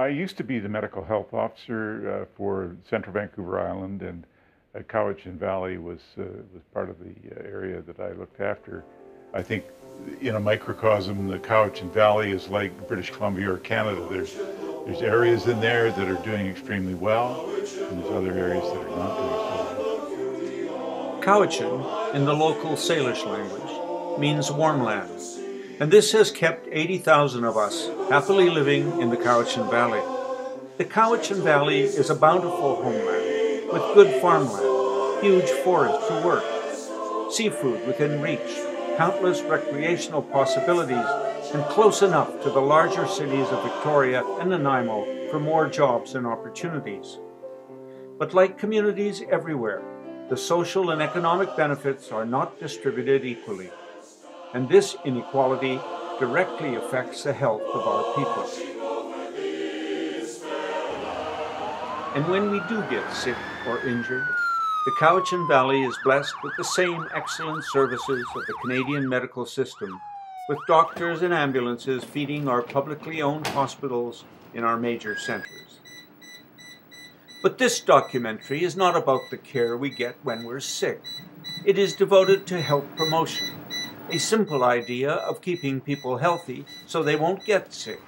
I used to be the medical health officer uh, for Central Vancouver Island, and uh, Cowichan Valley was uh, was part of the uh, area that I looked after. I think in a microcosm, the Cowichan Valley is like British Columbia or Canada. There's there's areas in there that are doing extremely well, and there's other areas that are not doing so well. Cowichan, in the local Salish language, means warm lands and this has kept 80,000 of us happily living in the Cowichan Valley. The Cowichan Valley is a bountiful homeland with good farmland, huge forests to work, seafood within reach, countless recreational possibilities, and close enough to the larger cities of Victoria and Nanaimo for more jobs and opportunities. But like communities everywhere, the social and economic benefits are not distributed equally and this inequality directly affects the health of our people. And when we do get sick or injured, the Cowichan Valley is blessed with the same excellent services of the Canadian medical system, with doctors and ambulances feeding our publicly owned hospitals in our major centres. But this documentary is not about the care we get when we're sick. It is devoted to health promotion a simple idea of keeping people healthy so they won't get sick.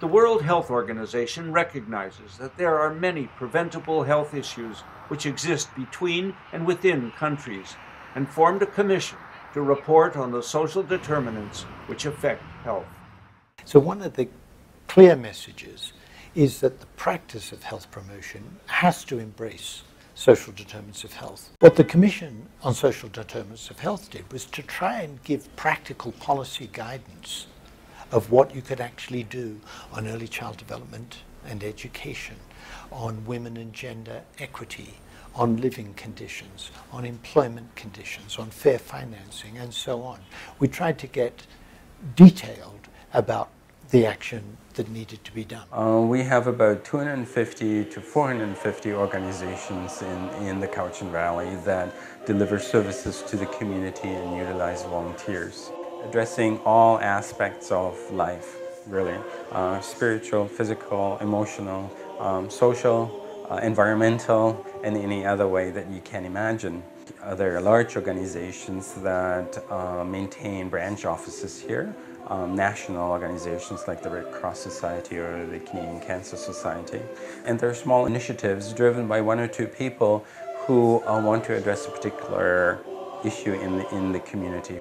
The World Health Organization recognizes that there are many preventable health issues which exist between and within countries and formed a commission to report on the social determinants which affect health. So one of the clear messages is that the practice of health promotion has to embrace social determinants of health. What the Commission on Social Determinants of Health did was to try and give practical policy guidance of what you could actually do on early child development and education, on women and gender equity, on living conditions, on employment conditions, on fair financing, and so on. We tried to get detailed about the action that needed to be done? Uh, we have about 250 to 450 organizations in, in the Cowichan Valley that deliver services to the community and utilize volunteers, addressing all aspects of life, really, uh, spiritual, physical, emotional, um, social, uh, environmental, and any other way that you can imagine. There are large organizations that uh, maintain branch offices here um, national organizations like the Red Cross Society or the Canadian Cancer Society. And there are small initiatives driven by one or two people who uh, want to address a particular issue in the, in the community.